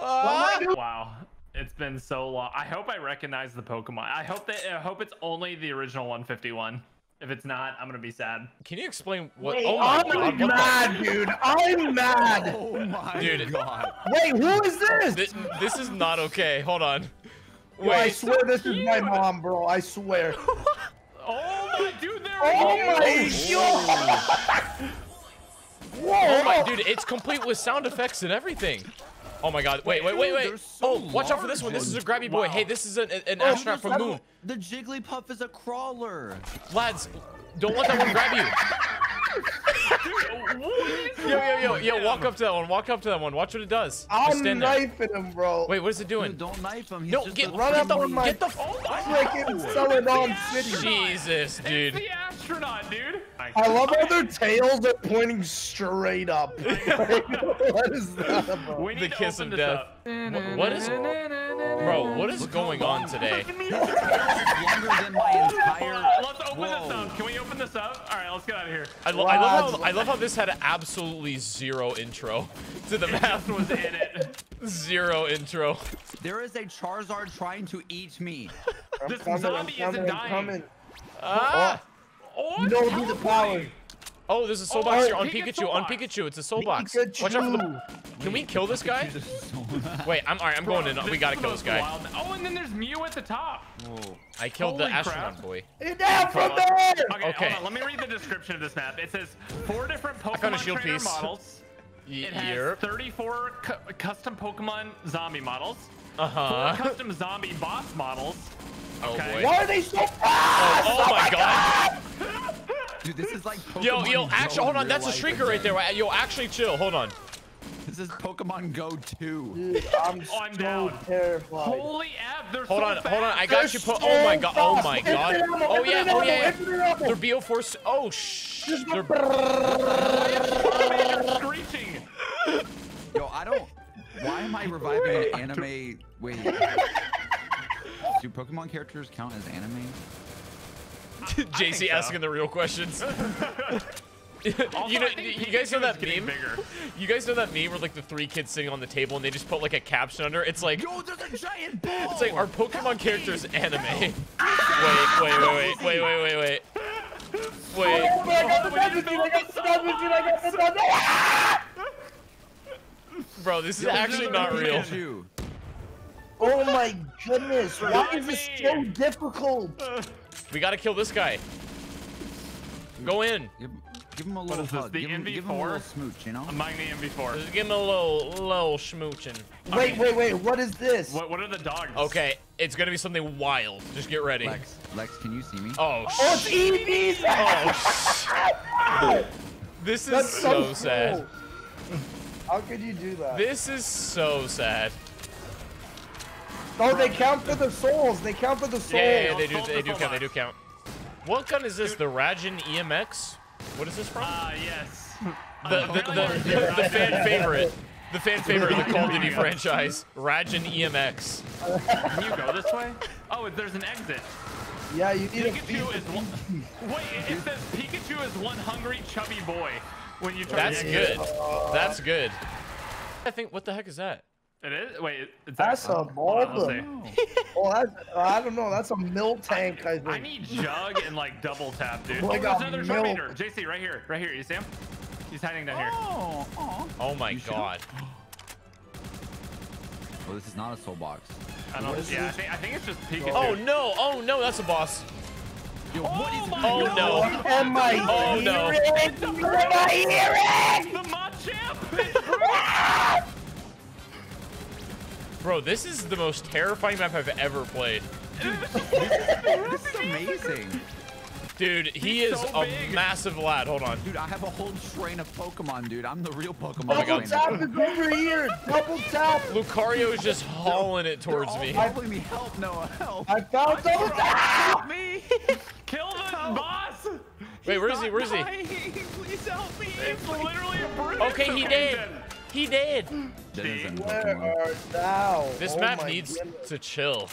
Ah! Wow. It's been so long. I hope I recognize the Pokemon. I hope that I hope it's only the original 151. If it's not, I'm gonna be sad. Can you explain what? Wait, oh my I'm god! What the- mad, dude. I'm mad. Oh my Dude. god. Wait, who is this? This, this is not okay. Hold on. Yo, I Wait. swear this is my mom, bro. I swear. Oh my dude, there Oh he my oh, god! Whoa! Oh my dude, it's complete with sound effects and everything. Oh my god. Wait, wait, wait, wait. So Oh, watch out for this one. This is a grabby boy. Wow. Hey, this is an, an Oh, astronaut from Moon. The Jigglypuff is a crawler. Lads, don't let that one grab you. Yo, yo, yo, yo, walk up to that one. Walk up to that one. Watch what it does. I'm stand there. him, bro. Wait, what is it doing? Dude, don't knife him. He's No, just get, run get up the, on my- get the. Freaking Celadon City. Jesus, It's dude. the astronaut, dude. I love how their tails are pointing straight up. what is that about? We The to kiss open of death. up. What- what is- Bro, what is going on today? Longer than my entire. Uh, let's this up. Can we open this up? All right, let's get out of here. I, lo- I love how I love how this had absolutely zero intro to the map. Was in it. Zero intro. There is a Charizard trying to eat me. I'm This coming, I'm zombie isn't dying. coming. Ah! Oh, You know who the power. Oh, there's a soul Oh, box here on Pikachu Pikachu. On. Pikachu, it's a soul box. Watch out for the. Can we kill this guy? Wait, I'm alright. I'm going in. We gotta kill this guy. wild- Oh, and then there's Mew at the top. Whoa. I killed the Holy crap. astronaut boy. Get down from there! Okay, Okay. hold on. Let me read the description of this map. It says four different Pokemon shield trainer piece. models. Y- It has Yerp. 34 cu- custom Pokemon zombie models. Uh huh. Four huh. custom zombie boss models. Oh Okay. boy. Why are they so fast? Oh my god. Dude, this is like Pokemon Yo, yo, actually, hold on. That's a life shrieker right there. Yo, actually, chill. Hold on. This is Pokemon Go 2. Dude, I'm Oh, I'm so down. terrified. Holy F, they're Hold so on, fast. hold on. I They're got you. Put. Oh my god. Oh my god. Oh, ammo, Oh yeah. infinite Oh ammo, yeah. They're BO force. Oh shh. They're They're screeching. Yo, I don't. Why am I reviving an anime? Wait. Do Pokemon characters count as anime? JC so. asking the real questions. Also, you know, you guys know Pikachu that is getting meme? Bigger. You guys know that meme where like the three kids sitting on the table and they just put like a caption under? It's like Yo, there's a giant ball! it's like are Pokemon characters anime? wait, wait, wait, wait, wait, wait, wait, wait. Wait. Oh my god, the dog I got the dog I got the dog! Bro, this is actually not real. Pikachu. Oh my goodness, why is this so difficult? We gotta kill this guy. Go in. Give, give him a little is this, hug. the give, him, give him a little smooch, you know? I'm buying the MV4. Just give him a little, little schmoochin'. Wait, wait, wait, what is this? What, what are the dogs? Okay, it's gonna be something wild. Just get ready. Lex, Lex, can you see me? Oh, Oh, it's oh, sh- Eevees! oh, this is That's so so sad. How could you do that? This is so sad. Oh, they count for the souls. They count for the souls. Yeah, yeah, yeah, they do. They do count. They do count. What gun is this? The Raijin EMX? What is this from? Ah, yes. The the, the, the, the fan favorite. The fan favorite of the Call of Duty franchise. Raijin EMX. Can you go this way? Oh, there's an exit. Yeah, you need a Pikachu is one. Wait, it it says Pikachu is one hungry, chubby boy. When you try That's to good. That's good. I think. What the heck is that? It is. Wait, it's That's a Hold on, let's Bulba. see. Oh, that's, uh, I don't know. That's a milk tank, I think. I need jug and like double tap, dude. Oh Oh, my there's God, another milk. Charmander. JC, right here, right here. You see him? He's hiding down here. Oh, oh. Oh my You should- god. Oh, this is not a soul box. I don't. Yeah, I think, I think it's just Pikachu. Oh, oh no! Oh no! That's a boss. Yo, what is oh my Oh God. no! Am I Oh, no. hearing? Am I hearing? The Machamp! Bro, this is the most terrifying map I've ever played. This is amazing. Dude, he He's is so a big. massive lad. Hold on. Dude, I have a whole train of Pokemon, dude. I'm the real Pokemon oh my Double God. tap is over here. Double tap. Lucario is just hauling it towards all me. following me. Help, Noah, help. I found double tap. me. Kill the boss! Wait, where is he? Where is he? Please help me. It's literally a brute. Okay, he did. He did. That is in Where Pokemon. thou? This Oh map needs goodness. to chill.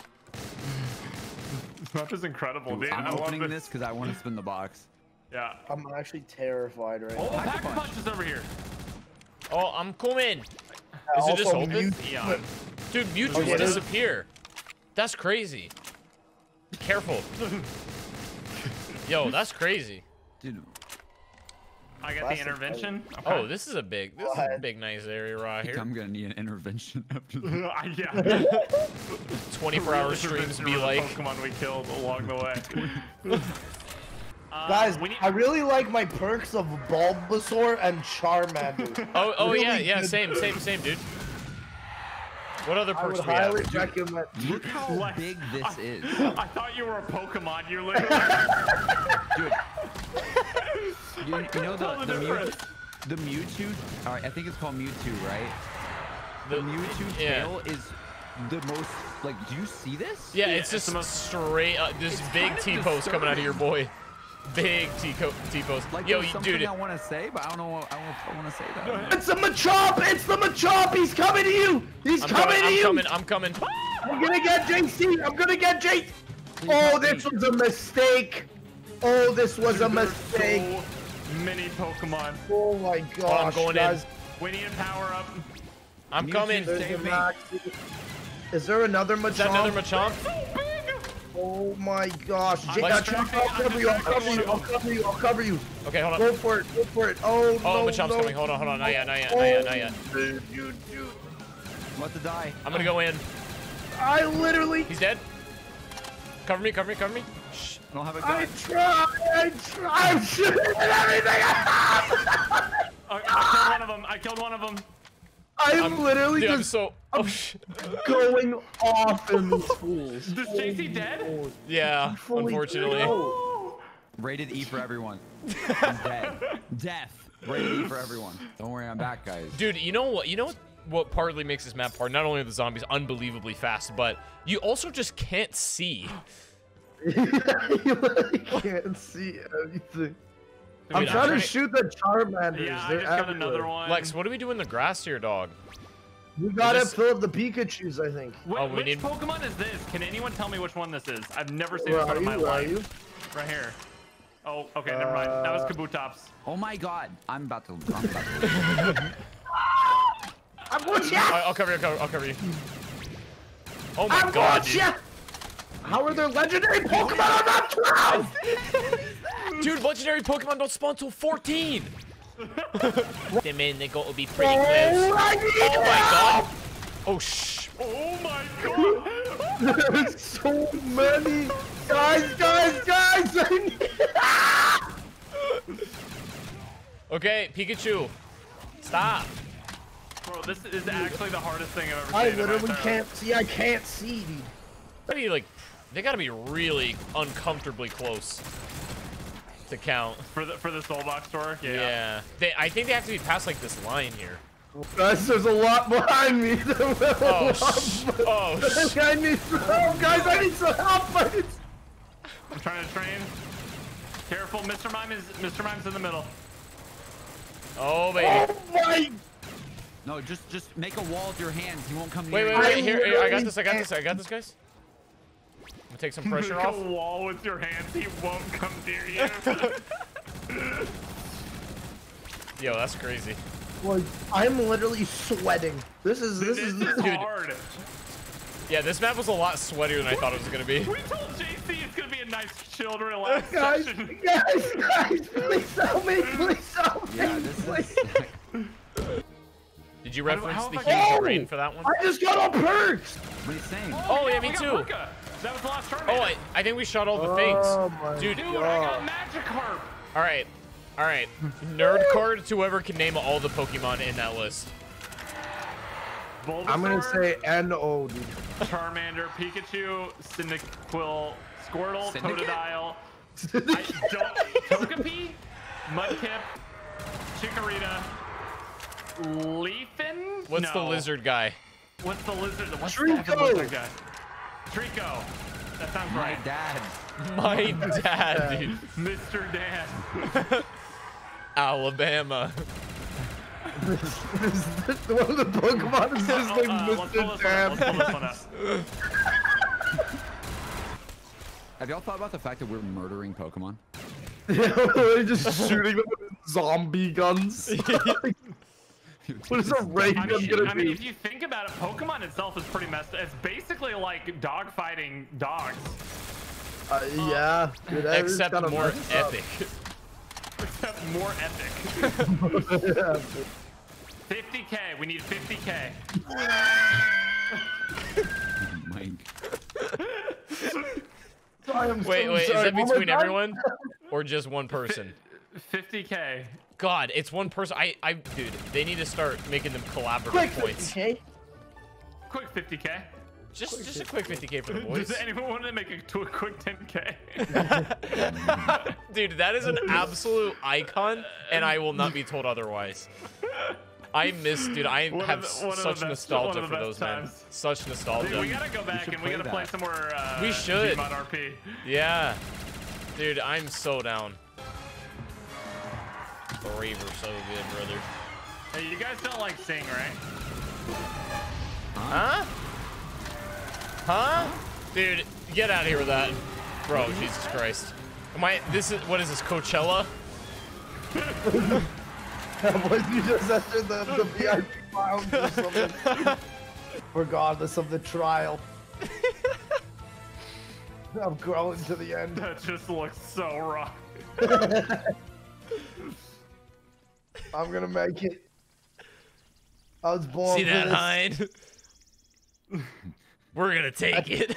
This map is incredible, dude. I I'm love opening this. this because I want to spin the box. Yeah. I'm actually terrified right Oh, now. pack a Pack-a-Punch. punch is over here. Oh, I'm coming. Is it just also open? Mew- Eon. Dude, Mewtwo's Oh, yeah, disappear. That's crazy. Careful. Yo, that's crazy. Dude, I got the Classic intervention. Oh, this is a big, this is a big nice area right I think here. I'm gonna need an intervention after this. Yeah. 24 hour streams be like. Pokemon we killed along the way. Uh, Guys, need, I really like my perks of Bulbasaur and Charmander. Oh, oh Really yeah, yeah, good. same, same, same, dude. What other perks do we have? recommend. Look how Lex, big this I- is. I thought you were a Pokemon. You literally. Dude, you, you know Tell the, the the, Mew, difference. the Mewtwo, all right, I think it's called Mewtwo, right? The The- Mewtwo yeah. tail is the most, like, do you see this? Yeah, Yeah, it's it's just the most- straight up, this big T-post coming out of your boy. Big T-co- T-post. Like, Yo, you- something dude, I want to say, but I don't know what I, don't want to say that. It's the Machop! It's the Machop! He's coming to you! He's I'm coming, coming, to I'm you! coming, I'm coming. I'm gonna get JC! I'm gonna get J. Oh, this was a mistake! Oh, this was a mistake! so many Pokemon. Oh my oh, gosh, going in. guys. We need a power up. I'm Mewtwo coming. Save me. Is there another Machop? Is that another Machamp? Oh my gosh. J- Like- Chomp, I'll cover you, I'll cover you, I'll cover you, I'll cover you. Okay, hold on. Go for it, go for it. Oh, Oh, no, Oh, Machamp's no. coming. Hold on, hold on. Not yet, not yet, not yet, not yet. Dude, dude, dude. I'm about to die. I'm gonna go in. I literally, He's dead. Cover me, cover me, cover me. Shh. I don't have a gun. try, I tried, I'm shooting at everything I have! Uh, I killed one of them. I killed one of them. I'm, I'm literally Dude, I'm just so. Oh, going off in these fools. Is JC dead? yeah, Fully unfortunately. go. Rated E for everyone. I'm dead. Death. Rated E for everyone. Don't worry, I'm back, guys. Dude, you know what? You know what? What partly makes this map hard? Not only are the zombies unbelievably fast, but you also just can't see. you can't see anything. I'm Dude, I'm trying trying to shoot the Charmanders. Yeah, I They're just got another one. Lex, what do we do in the grass here, dog? We gotta this- fill up the Pikachu's, I think. Wh- Oh, we which need- Pokemon is this? Can anyone tell me which one this is? I've never seen Where this one are in my you? Where are life. you? Right here. Oh, okay, never mind. That was Uh, Kabutops. Oh my god. I'm about to. I'm about to. I'm going ya! I- I'll cover you. I'll cover, you. Oh my I'm god, going dude. ya! How are there legendary Pokemon on that 12? Dude, legendary Pokemon don't spawn till 14. they mean they got to be pretty Oh, close. I Oh my god. Oh shh. Oh my god! There's so many! Guys, guys, guys! Okay, Pikachu. Stop. Bro, this is actually the hardest thing I've ever I seen. in my literally can't see, I can't see, dude. Gotta be like, they gotta be really uncomfortably close to count. For the for the soul box tour. Yeah. Yeah. They, I think they have to be past like this line here. Guys, there's a lot behind me. Oh, sh- oh, sh- I need some help, guys. I need some help. I need- I'm trying to train. Careful, Mr. Mime is Mr. Mime's in the middle. oh baby. Oh my! No, just just make a wall with your hands. He won't come Wait, near wait, you. wait. I Here, here, I got this. I got this. I got this, guys. I'm gonna take some pressure Make off. a wall with your hands. He won't come near you. Yo, that's crazy. Like, I'm literally sweating. This is this this is. is Dude. hard. Yeah, this map was a lot sweatier than I thought it was gonna be. We told JC it's gonna be a nice, chilled, relaxed Guys, session. guys, guys, please help me, please help me. Yeah, this please. is. Did you reference how the have I- huge Oh! for that one? I just got all perks. What are you saying? Oh, oh yeah, me too. Puka. That was the last Oh. I, I think we shot all the things. Oh my Dude, Dude, God. I got Magikarp. All right, all right. Nerd card to whoever can name all the Pokemon in that list. Bulbasaur, I'm gonna say N-O, dude. Charmander, Pikachu, Cyndaquil, Squirtle, Syndicate? Totodile, I don't, Togepi, Mudkip, Chikorita, Leafin? What's the lizard guy? What's the lizard? What's the Treecko. fucking lizard guy? Treecko. That sounds right! My right. dad. My dad, dude. Mr. Dan. Alabama. One of the Pokemon is just like uh, let's Mr. this one up. Let's pull this one up. Have y'all thought about the fact that we're murdering Pokemon? Yeah, we're just shooting them with zombie guns. What is a raid I I'm mean, gonna I mean, do? if you think about it, Pokemon itself is pretty messed. Up. It's basically like dog fighting dogs, Uh, yeah, dude, Except more epic. except more epic. Yeah, 50k. We need 50k. Am Wait, so wait, is sorry. that between time? everyone or just one person? 50k. God, it's one person. I, I, dude, they need to start making them collaborative Quick, points. okay? Quick 50k. Just, just a quick 50k for the boys. Does anyone want to make a, to a quick 10k? Dude, that is an absolute icon, and I will not be told otherwise. I miss, dude. I One have the- one of the such best- nostalgia one for those best men. times. Such Dude, nostalgia. we gotta go back and we gotta play some more. Uh, We should. RP. Yeah. Dude, I'm so down. Brave are so good, brother. Hey, you guys don't like sing, right? Huh? Huh? Dude, get out of here with that. Bro, mhm. Jesus Christ. Am I, this is, what is this, Coachella? Was you just entered the, the VIP lounge or something? Regardless of the trial. I'm growing to the end. That just looks so wrong. I'm gonna make it. I was born See for that, this. Hind? We're gonna take it.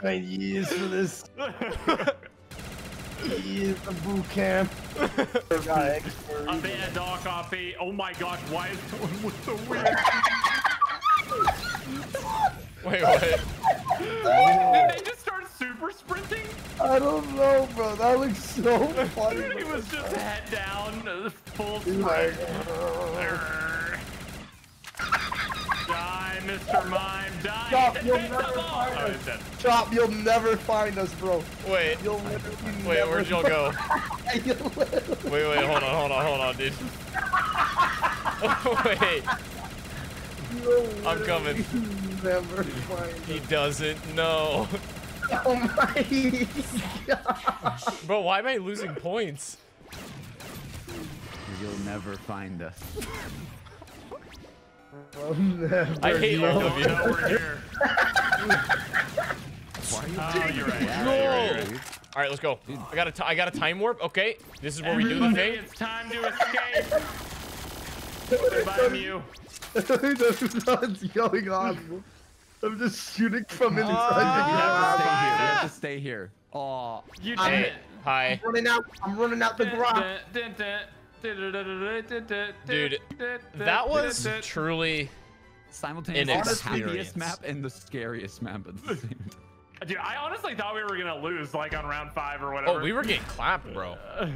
Trained years for this. years of boot camp. Got expert. A bad dog copy. Oh my gosh, why is no one with the weird? Wait, what? super sprinting? I don't know, bro. That looks so funny. He was just head down, uh, full sprint. like, Die, Mr. Mime, die. Hit you'll never find Oh, us. Chop, you'll never find us, bro. Wait, You'll literally wait, never where'd y'all go? Wait, wait, hold on, hold on, hold on, dude. wait, you'll I'm coming. Never find he us. doesn't know. Oh my god. Bro, why am I losing points? You'll never find us. I'll never I hate know. all of you. No, we're here. Why are you Oh, you're right. You're. You're right. All right, let's go. I got a, t- I got a time warp. Okay, this is where we do the Everybody, thing. It's time to escape. Goodbye, Mew. I don't know what's going on. I'm just shooting from inside have Ah. to stay here. We have to stay here. Oh, You I'm- did Hey, hi. I'm running out. I'm running out the garage. Dude, that was truly. simultaneously An the experience. happiest map and the scariest map at the same time. Dude, I honestly thought we were gonna lose like on round five or whatever. Oh, we were getting clapped, bro.